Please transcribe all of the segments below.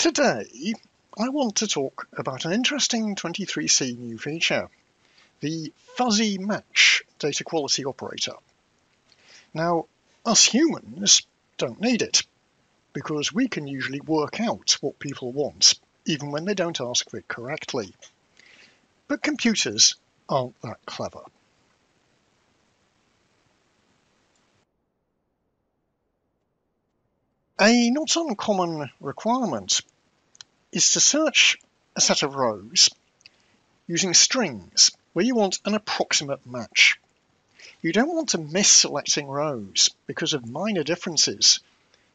Today, I want to talk about an interesting 23C new feature, the fuzzy match data quality operator. Now, us humans don't need it, because we can usually work out what people want, even when they don't ask for it correctly. But computers aren't that clever. A not uncommon requirement is to search a set of rows using strings where you want an approximate match. You don't want to miss selecting rows because of minor differences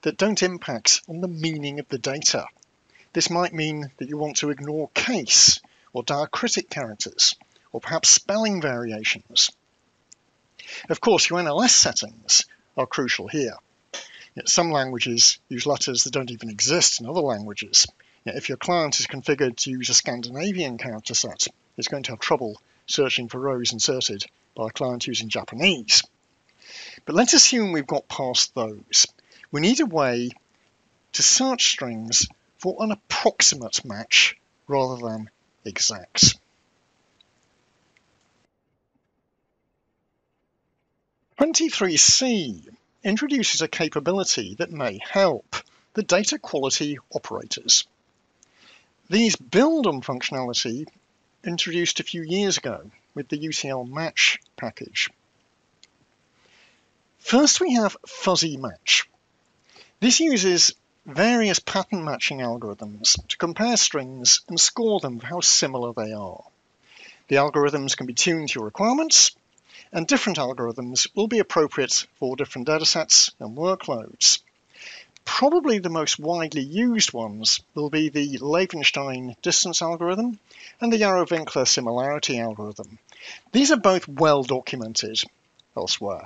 that don't impact on the meaning of the data. This might mean that you want to ignore case or diacritic characters or perhaps spelling variations. Of course, your NLS settings are crucial here. Some languages use letters that don't even exist in other languages. If your client is configured to use a Scandinavian character set, it's going to have trouble searching for rows inserted by a client using Japanese. But let's assume we've got past those. We need a way to search strings for an approximate match rather than exact. Twenty-three C introduces a capability that may help the data quality operators. These build on functionality introduced a few years ago with the UTL match package. First we have fuzzy match. This uses various pattern matching algorithms to compare strings and score them for how similar they are. The algorithms can be tuned to your requirements and different algorithms will be appropriate for different datasets and workloads. Probably the most widely used ones will be the Levenshtein distance algorithm and the Jaro-Winkler similarity algorithm. These are both well documented elsewhere.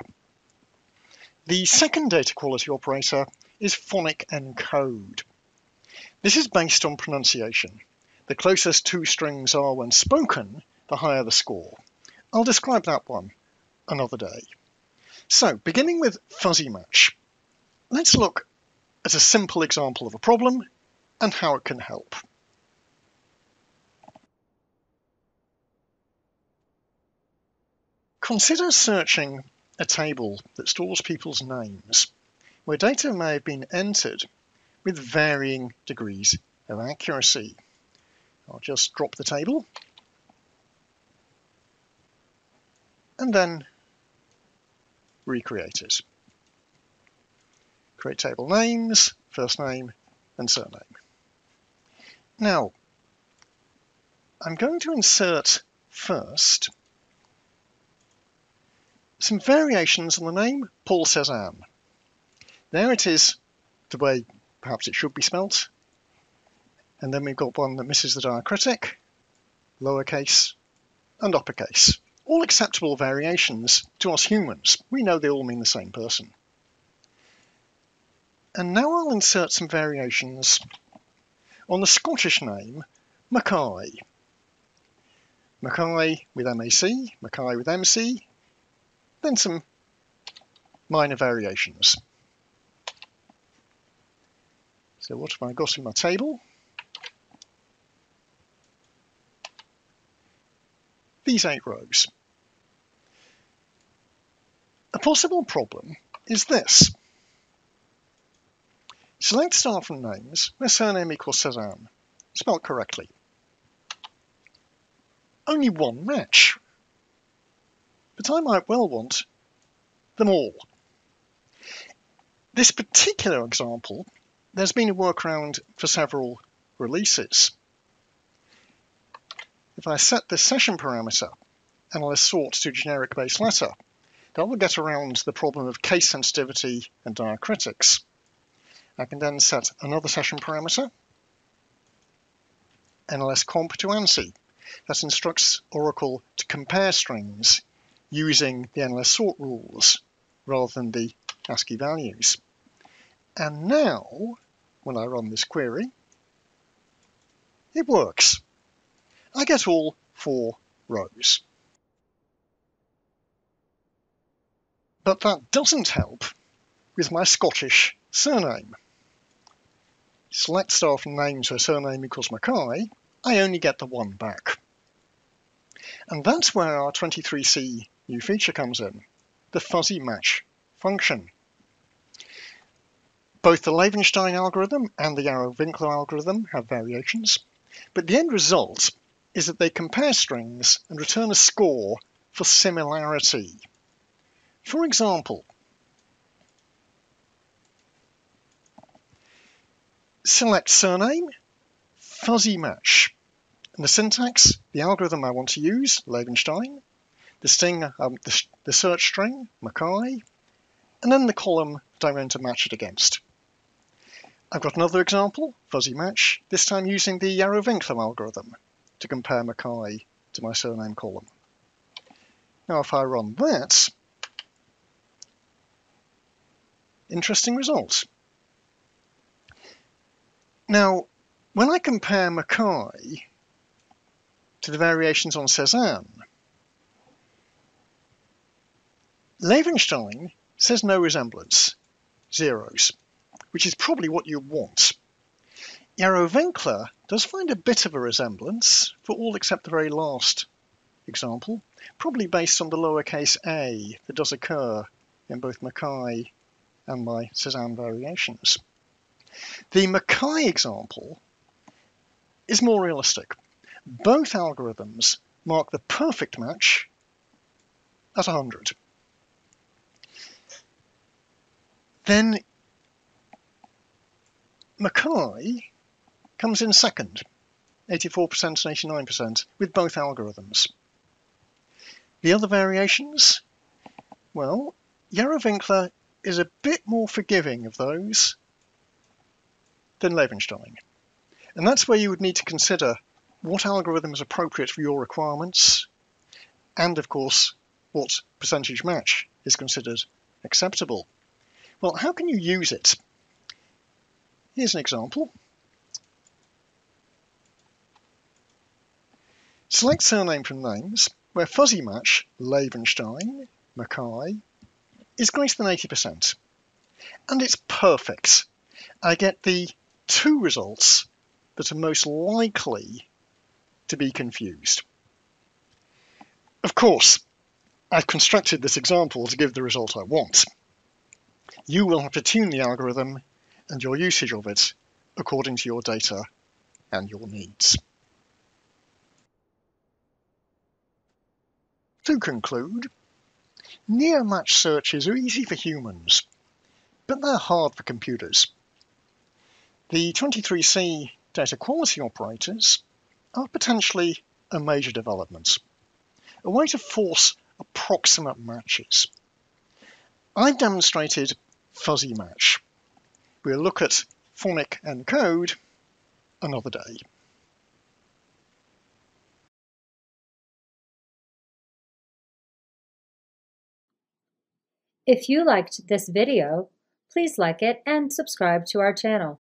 The second data quality operator is phonic encode. This is based on pronunciation. The closest two strings are when spoken, the higher the score. I'll describe that one another day. So, beginning with fuzzy match, let's look at a simple example of a problem and how it can help. Consider searching a table that stores people's names, where data may have been entered with varying degrees of accuracy. I'll just drop the table and then recreate it. Create table names, first name and surname. Now, I'm going to insert first some variations on the name Paul Cezanne. There it is the way perhaps it should be spelt. And then we've got one that misses the diacritic, lowercase and uppercase all acceptable variations to us humans. We know they all mean the same person. And now I'll insert some variations on the Scottish name Mackay. Mackay with MAC, Mackay with MC, then some minor variations. So what have I got in my table? These eight rows. A possible problem is this. Select star from names where surname equals Cezanne, spelled correctly. Only one match. But I might well want them all. This particular example, there's been a workaround for several releases. If I set the session parameter NLS sort to generic base letter, that will get around the problem of case sensitivity and diacritics. I can then set another session parameter, NLS comp to ANSI. That instructs Oracle to compare strings using the NLS sort rules rather than the ASCII values. And now, when I run this query, it works. I get all four rows. But that doesn't help with my Scottish surname. Select staff names where surname equals Mackay, I only get the one back. And that's where our 23C new feature comes in, the fuzzy match function. Both the Levenshtein algorithm and the Jaro-Winkler algorithm have variations, but the end result is that they compare strings and return a score for similarity. For example, select surname, fuzzy match. And the syntax, the algorithm I want to use, Levenshtein, the string, um, the, the search string, Mackay, and then the column that I'm going to match it against. I've got another example, fuzzy match, this time using the Jaro-Winkler algorithm to compare Mackay to my surname column. Now if I run that, interesting results. Now, when I compare Mackay to the variations on Cezanne, Levenshtein says no resemblance, zeros, which is probably what you want. Jaro-Winkler does find a bit of a resemblance for all except the very last example, probably based on the lowercase a that does occur in both Mackay and my Cezanne variations. The Mackay example is more realistic. Both algorithms mark the perfect match at 100. Then Mackay comes in second, 84% and 89% with both algorithms. The other variations? Well, Jaro-Winkler is a bit more forgiving of those than Levenshtein. And that's where you would need to consider what algorithm is appropriate for your requirements, and of course, what percentage match is considered acceptable. Well, how can you use it? Here's an example. Select surname from names, where fuzzy match, Levenshtein, Mackay, is greater than 80%. And it's perfect. I get the two results that are most likely to be confused. Of course, I've constructed this example to give the result I want. You will have to tune the algorithm and your usage of it according to your data and your needs. To conclude, near-match searches are easy for humans, but they're hard for computers. The 23C data quality operators are potentially a major development, a way to force approximate matches. I've demonstrated fuzzy match. We'll look at phonic encode another day. If you liked this video, please like it and subscribe to our channel.